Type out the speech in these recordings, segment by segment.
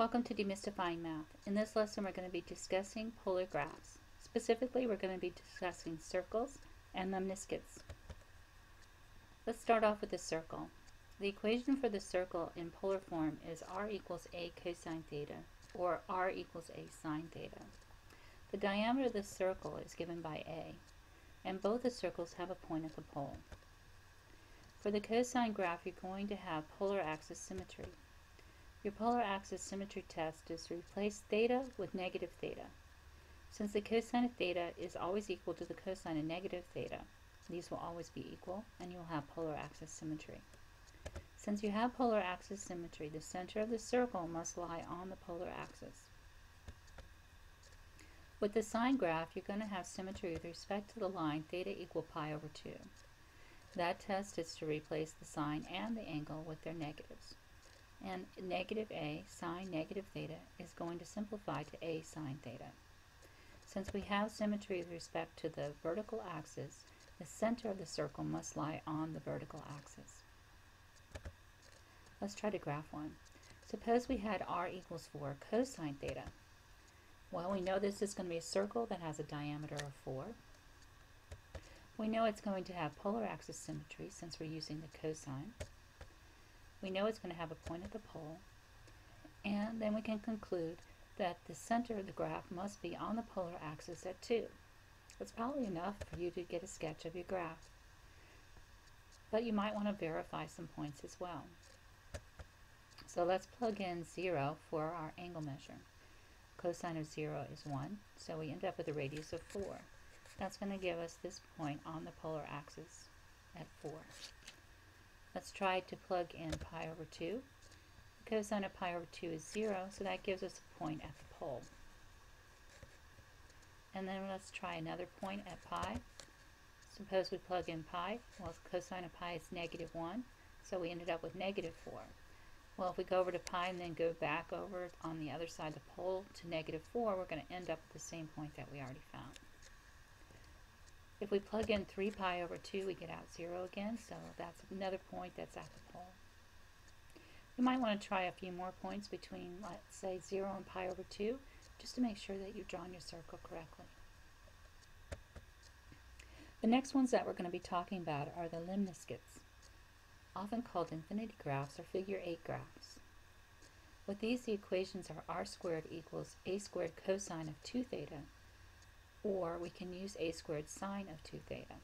Welcome to Demystifying Math. In this lesson we're going to be discussing polar graphs. Specifically we're going to be discussing circles and lemniscates. Let's start off with a circle. The equation for the circle in polar form is r equals a cosine theta or r equals a sine theta. The diameter of the circle is given by a and both the circles have a point at the pole. For the cosine graph you're going to have polar axis symmetry. Your polar axis symmetry test is to replace theta with negative theta. Since the cosine of theta is always equal to the cosine of negative theta, these will always be equal and you'll have polar axis symmetry. Since you have polar axis symmetry, the center of the circle must lie on the polar axis. With the sine graph, you're going to have symmetry with respect to the line theta equal pi over 2. That test is to replace the sine and the angle with their negatives and negative a sine negative theta is going to simplify to a sine theta. Since we have symmetry with respect to the vertical axis, the center of the circle must lie on the vertical axis. Let's try to graph one. Suppose we had r equals 4 cosine theta. Well, we know this is going to be a circle that has a diameter of 4. We know it's going to have polar axis symmetry since we're using the cosine we know it's going to have a point at the pole, and then we can conclude that the center of the graph must be on the polar axis at 2. That's probably enough for you to get a sketch of your graph. But you might want to verify some points as well. So let's plug in 0 for our angle measure. Cosine of 0 is 1, so we end up with a radius of 4. That's going to give us this point on the polar axis at 4. Let's try to plug in pi over 2. The Cosine of pi over 2 is 0, so that gives us a point at the pole. And then let's try another point at pi. Suppose we plug in pi. Well, cosine of pi is negative 1, so we ended up with negative 4. Well, if we go over to pi and then go back over on the other side of the pole to negative 4, we're going to end up with the same point that we already found. If we plug in 3 pi over 2, we get out 0 again, so that's another point that's at the pole. You might want to try a few more points between, let's say, 0 and pi over 2, just to make sure that you've drawn your circle correctly. The next ones that we're going to be talking about are the lemniscates, often called infinity graphs or figure 8 graphs. With these, the equations are r squared equals a squared cosine of 2 theta or we can use a squared sine of 2 theta.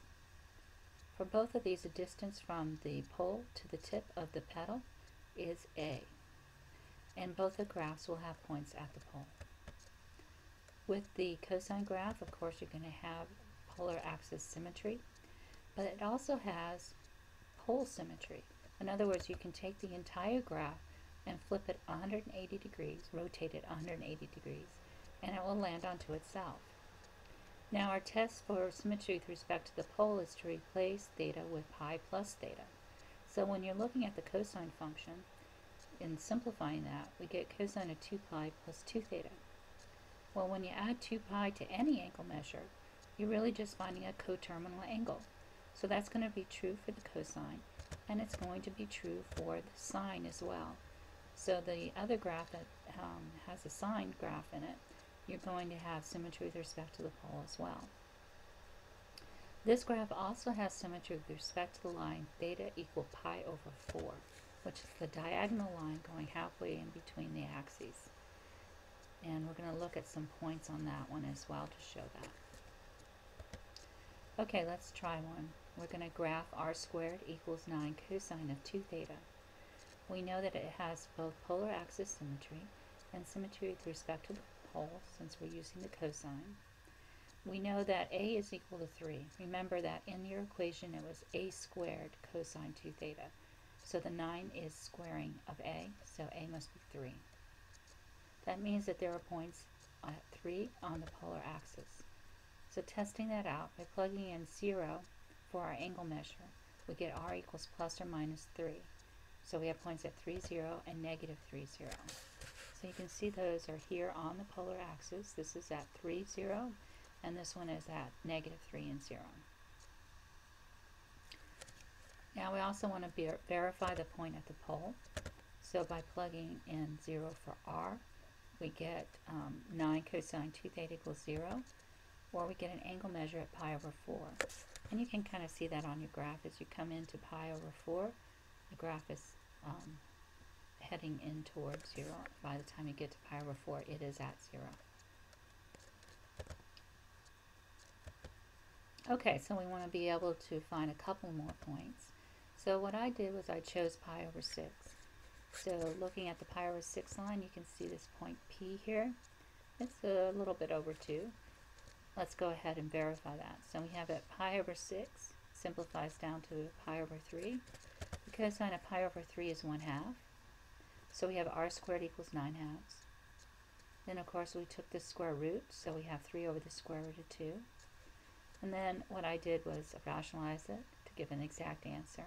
For both of these, the distance from the pole to the tip of the petal is a, and both the graphs will have points at the pole. With the cosine graph, of course, you're going to have polar axis symmetry, but it also has pole symmetry. In other words, you can take the entire graph and flip it 180 degrees, rotate it 180 degrees, and it will land onto itself. Now our test for symmetry with respect to the pole is to replace theta with pi plus theta. So when you're looking at the cosine function, in simplifying that, we get cosine of 2 pi plus 2 theta. Well, when you add 2 pi to any angle measure, you're really just finding a coterminal angle. So that's going to be true for the cosine, and it's going to be true for the sine as well. So the other graph that um, has a sine graph in it you're going to have symmetry with respect to the pole as well. This graph also has symmetry with respect to the line theta equal pi over 4, which is the diagonal line going halfway in between the axes. And we're going to look at some points on that one as well to show that. Okay, let's try one. We're going to graph r squared equals 9 cosine of 2 theta. We know that it has both polar axis symmetry and symmetry with respect to the pole since we're using the cosine. We know that a is equal to 3. Remember that in your equation it was a squared cosine 2 theta. So the 9 is squaring of a, so a must be 3. That means that there are points at 3 on the polar axis. So testing that out by plugging in 0 for our angle measure, we get r equals plus or minus 3. So we have points at 3, 0 and negative 3, 0. So you can see those are here on the polar axis. This is at 3, 0, and this one is at negative 3 and 0. Now we also want to ver verify the point at the pole. So by plugging in 0 for r, we get um, 9 cosine 2 theta equals 0, or we get an angle measure at pi over 4. And you can kind of see that on your graph as you come into pi over 4, the graph is um, heading in towards 0. By the time you get to pi over 4, it is at 0. Okay, so we want to be able to find a couple more points. So what I did was I chose pi over 6. So looking at the pi over 6 line, you can see this point P here. It's a little bit over 2. Let's go ahead and verify that. So we have it pi over 6 simplifies down to pi over 3. The cosine of pi over 3 is 1 half. So we have r squared equals 9 halves. Then of course we took the square root, so we have 3 over the square root of 2. And then what I did was rationalize it to give an exact answer.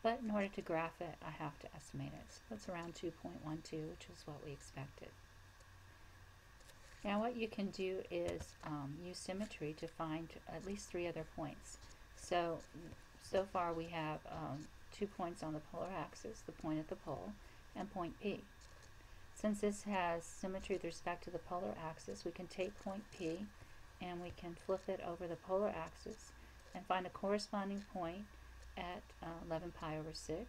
But in order to graph it, I have to estimate it. So it's around 2.12, which is what we expected. Now what you can do is um, use symmetry to find at least three other points. So, so far we have um, two points on the polar axis, the point at the pole, and point P. Since this has symmetry with respect to the polar axis, we can take point P and we can flip it over the polar axis and find a corresponding point at uh, 11 pi over 6.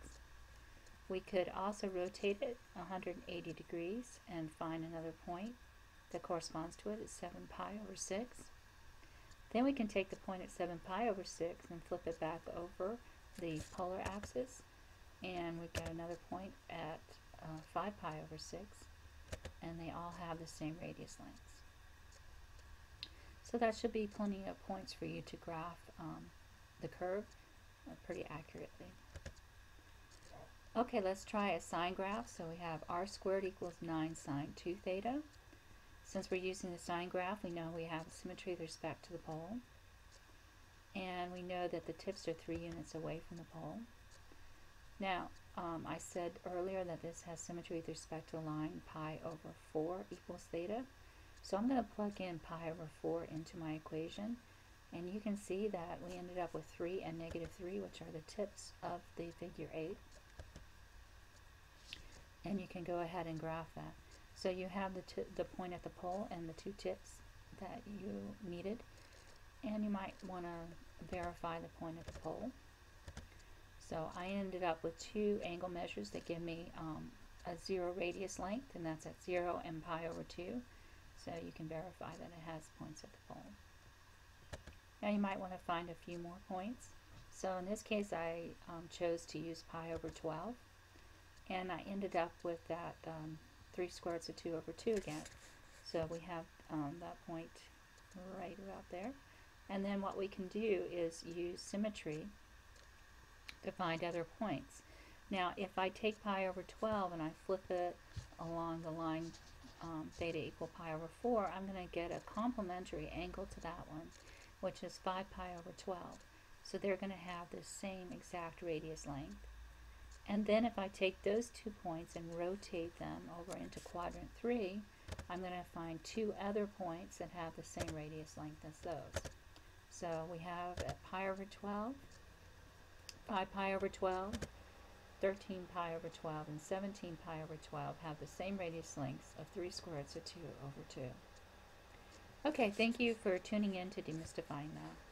We could also rotate it 180 degrees and find another point that corresponds to it at 7 pi over 6. Then we can take the point at 7 pi over 6 and flip it back over the polar axis and we've got another point at uh, 5 pi over 6 and they all have the same radius lengths. So that should be plenty of points for you to graph um, the curve uh, pretty accurately. Okay, let's try a sine graph. So we have r squared equals 9 sine 2 theta. Since we're using the sine graph, we know we have symmetry with respect to the pole. And we know that the tips are 3 units away from the pole. Now, um, I said earlier that this has symmetry with respect to line pi over 4 equals theta. So I'm going to plug in pi over 4 into my equation. And you can see that we ended up with 3 and negative 3, which are the tips of the figure 8. And you can go ahead and graph that. So you have the, the point at the pole and the two tips that you needed. And you might want to verify the point at the pole. So I ended up with two angle measures that give me um, a zero radius length, and that's at 0 and pi over 2. So you can verify that it has points at the pole. Now you might want to find a few more points. So in this case I um, chose to use pi over 12 and I ended up with that um, 3 square roots of 2 over 2 again. So we have um, that point right about there. And then what we can do is use symmetry to find other points. Now if I take pi over 12 and I flip it along the line um, theta equal pi over 4, I'm going to get a complementary angle to that one, which is 5 pi over 12. So they're going to have the same exact radius length. And then if I take those two points and rotate them over into quadrant 3, I'm going to find two other points that have the same radius length as those. So we have at pi over 12, 5 pi over 12, 13 pi over 12 and 17 pi over 12 have the same radius lengths of 3 square roots of 2 over 2. Okay, thank you for tuning in to Demystifying Math.